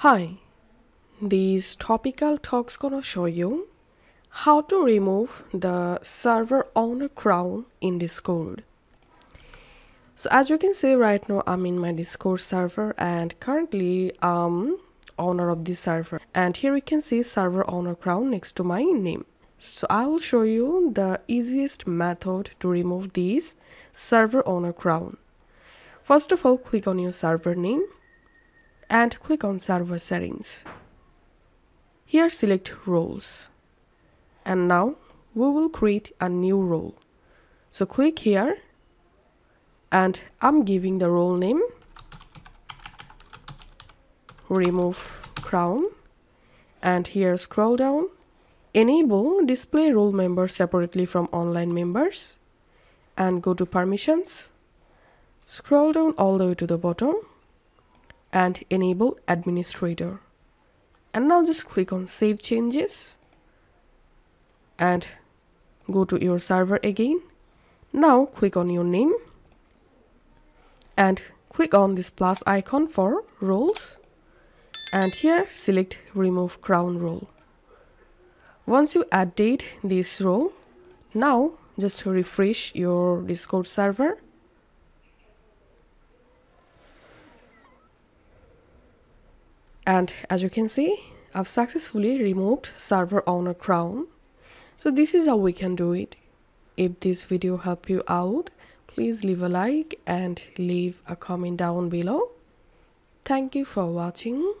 Hi, these topical talks gonna show you how to remove the server owner crown in Discord. So as you can see right now I'm in my Discord server and currently I'm owner of this server and here you can see server owner crown next to my name. So I will show you the easiest method to remove this server owner crown. First of all click on your server name and click on server settings. Here select roles. And now we will create a new role. So click here. And I'm giving the role name. Remove crown. And here scroll down. Enable display role members separately from online members. And go to permissions. Scroll down all the way to the bottom and enable administrator. And now just click on save changes and go to your server again. Now click on your name and click on this plus icon for roles. And here select remove crown role. Once you update this role now just refresh your discord server and as you can see I've successfully removed server owner crown. So this is how we can do it. If this video helped you out please leave a like and leave a comment down below. Thank you for watching